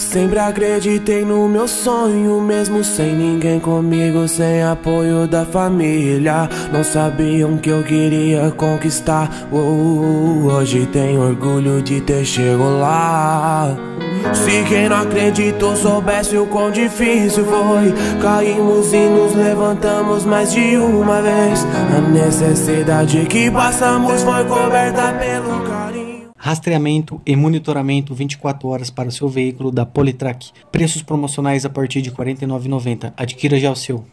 Sempre acreditei no meu sonho, mesmo sem ninguém comigo, sem apoio da família. Não sabiam que eu queria conquistar. Oh, hoje tenho orgulho de ter chegado lá. Se quem não acreditou soubesse o quão difícil foi, caímos e nos levantamos mais de uma vez. A necessidade que passamos foi coberta pelo carinho rastreamento e monitoramento 24 horas para o seu veículo da Politrack. Preços promocionais a partir de R$ 49,90. Adquira já o seu.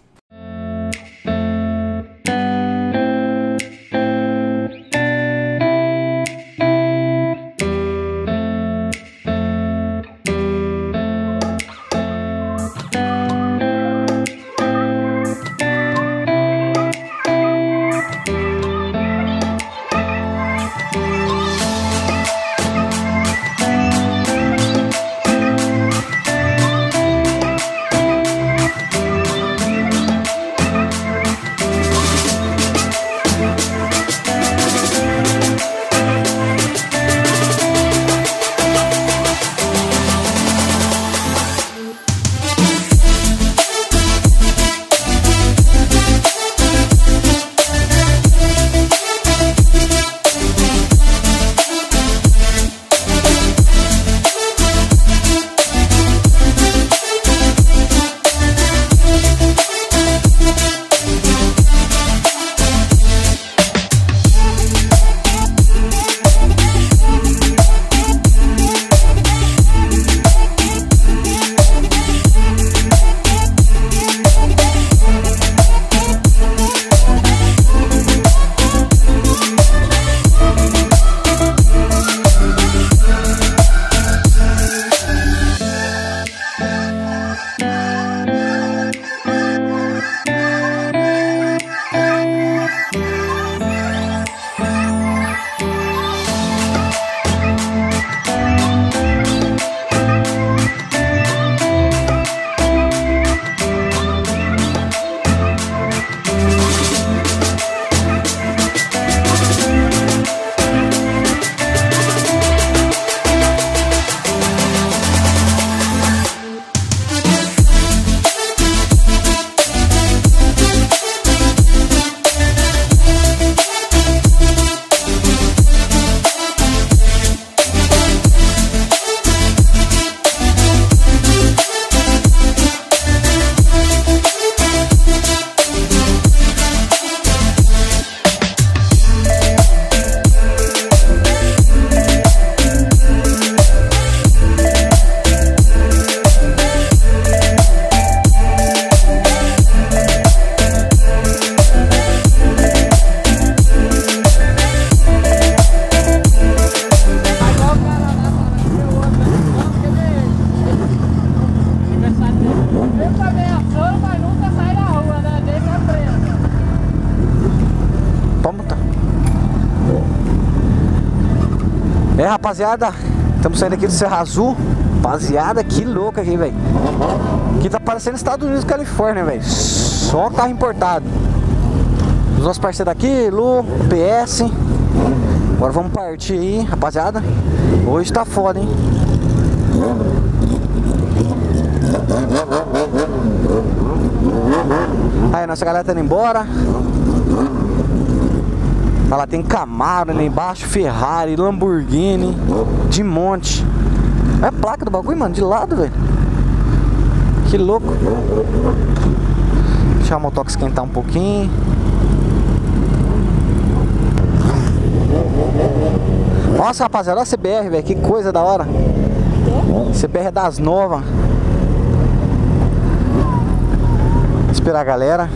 Rapaziada, estamos saindo aqui do Serra Azul. Rapaziada, que louco aqui, velho. Aqui tá parecendo Estados Unidos, Califórnia, velho. Só carro importado. Os nossos parceiros aqui, Lu, PS. Agora vamos partir aí, rapaziada. Hoje tá foda, hein? Aí, nossa galera tá indo embora. Lá, tem Camaro ali embaixo, Ferrari, Lamborghini, de monte. É a placa do bagulho, mano, de lado, velho. Que louco. Deixar o motoque esquentar um pouquinho. Nossa, rapaziada, olha a CBR, velho, que coisa da hora. CBR é das novas. Esperar a galera.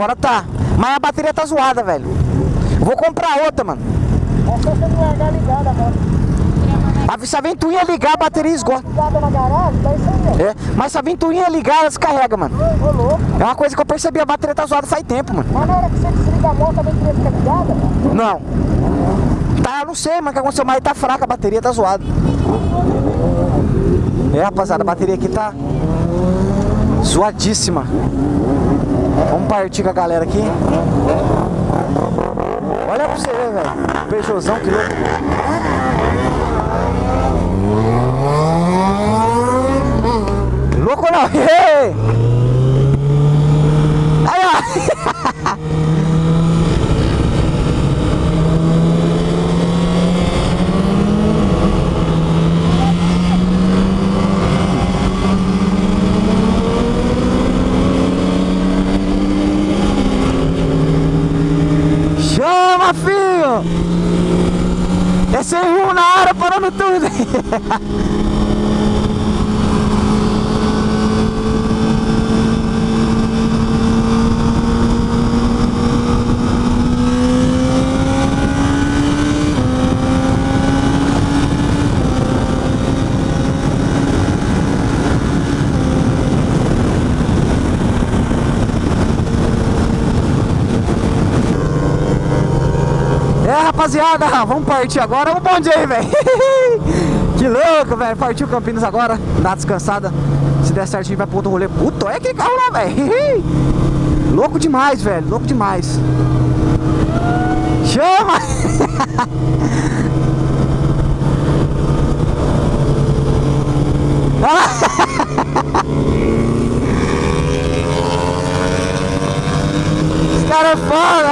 Agora tá. Mas a bateria tá zoada, velho. Vou comprar outra, mano. Essa você não largar ligada, mano. A, se a ventoinha ligar, a bateria esgota. Ligada É, mas se a ventoinha ligar, ela descarrega, mano. É uma coisa que eu percebi, a bateria tá zoada faz tempo, mano. Mas na hora que você desliga a moto, a bateria fica ligada? Não. Tá, não sei, mas o que aconteceu? Mas tá fraca, a bateria tá zoada. É, rapaziada, a bateria aqui tá zoadíssima. Vamos partir com a galera aqui. Olha pra você ver, velho. Peugeotzão que louco. Louco não! Aí, ó! Chama, filho! É sem rumo na área, parando tudo! É, rapaziada, vamos partir agora. Vamos bonde aí, velho. que louco, velho. Partiu Campinas agora. Dá descansada. Se der certo, a gente vai pro outro rolê. Puta, é que carro lá, velho. louco demais, velho. Louco demais. Chama! Os caras é foda!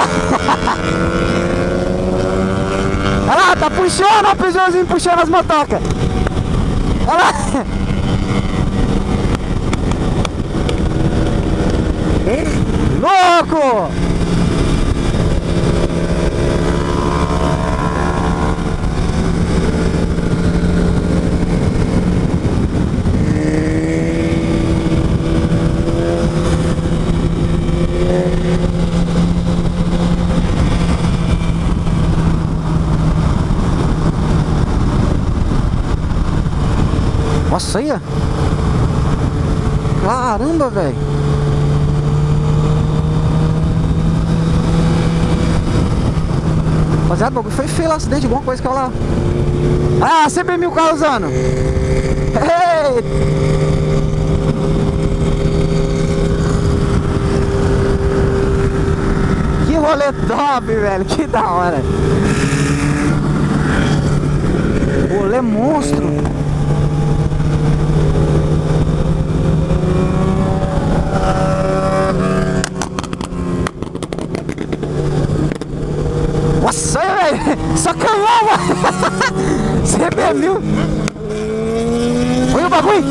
Lá, tá puxando, o puxando as motocas. Olha lá. Louco! Ó. Caramba, velho. Rapaziada, o bagulho foi feio lá, acidente, alguma coisa que eu lá. Ah, sempre mil carros usando. Ei! Que rolê top, velho. Que da hora. Rolê monstro. Nossa, velho! Só calma! CB mil! Olha o bagulho!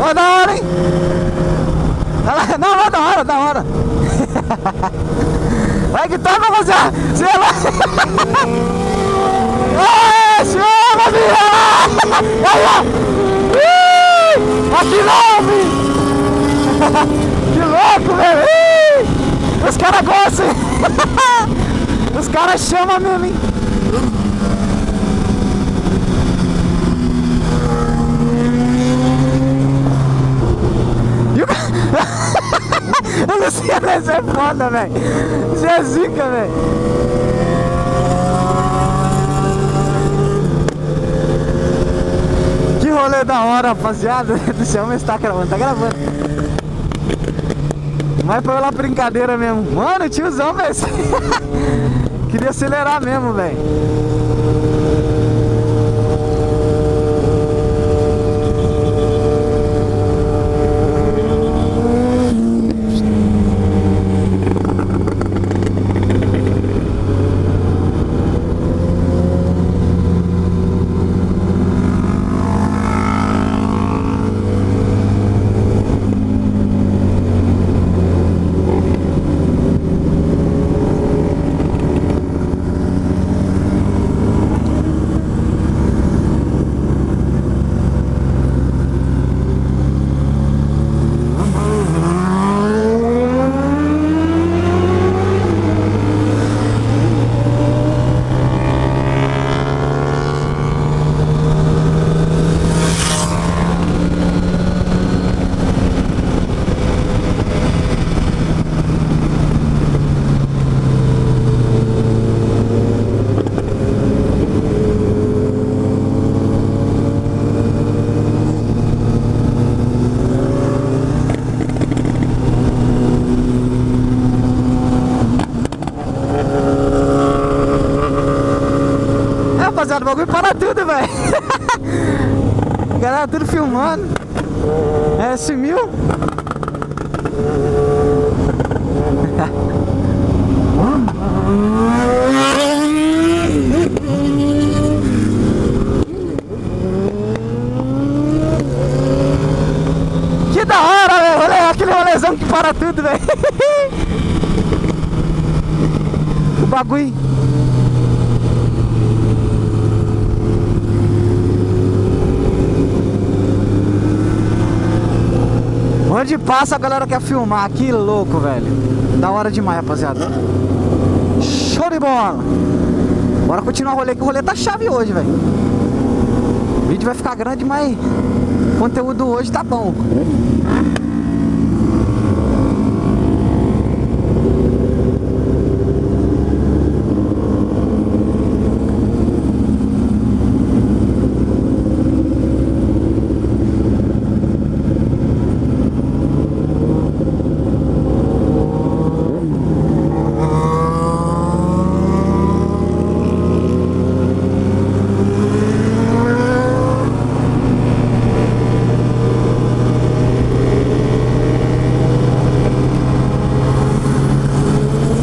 Ó, da hora, hein? Olha lá, Não, não, da hora, da hora. Vai que Você vai. Aê, chama, minha! Aí, ó. Ih, Aqui. Que louco, velho. Os caras gostam? Os caras chamam mesmo, hein? E o ca- Eu isso é foda, velho. Isso é zica, velho. Que rolê da hora, rapaziada. Do céu, mas tá gravando, tá gravando. Mas foi lá brincadeira mesmo. Mano, tiozão, velho. Queria acelerar mesmo, velho. Tudo filmando. É, sumiu. Que da hora, velho. Rolê, aquele rolezão que para tudo, velho. O bagulho. Onde passa a galera quer filmar. Que louco, velho. Da hora demais, rapaziada. Show de bola. Bora continuar o rolê, que o rolê tá chave hoje, velho. O vídeo vai ficar grande, mas o conteúdo hoje tá bom.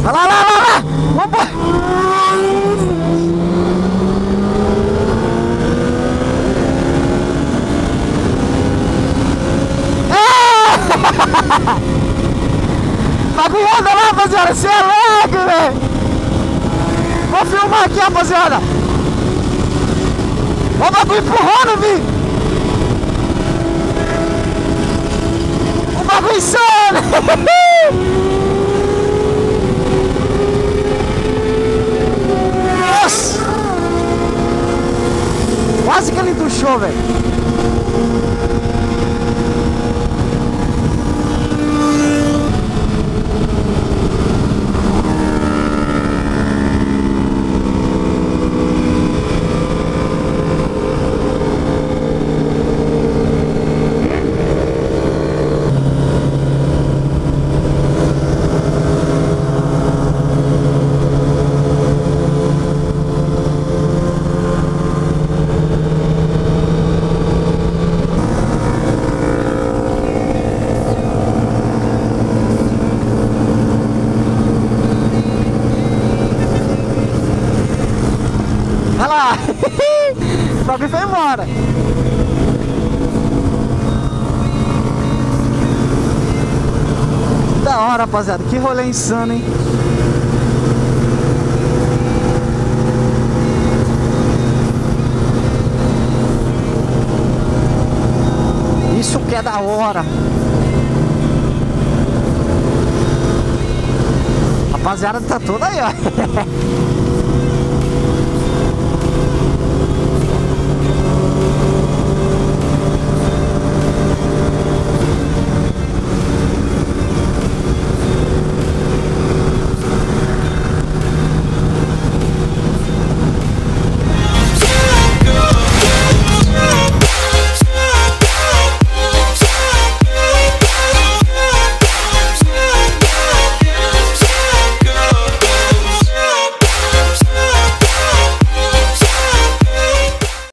Vai lá, lá, lá, lá! Vambora! Ah! Bagulho anda lá, rapaziada! Você é louco, velho! Vou filmar aqui, rapaziada! Ó o bagulho empurrando, vi! O bagulho insano! Nossa! Quase que ele duchou, velho. Olha lá! O bagulho foi embora! Da hora, rapaziada. Que rolê insano, hein? Isso que é da hora! Rapaziada, tá toda aí, ó.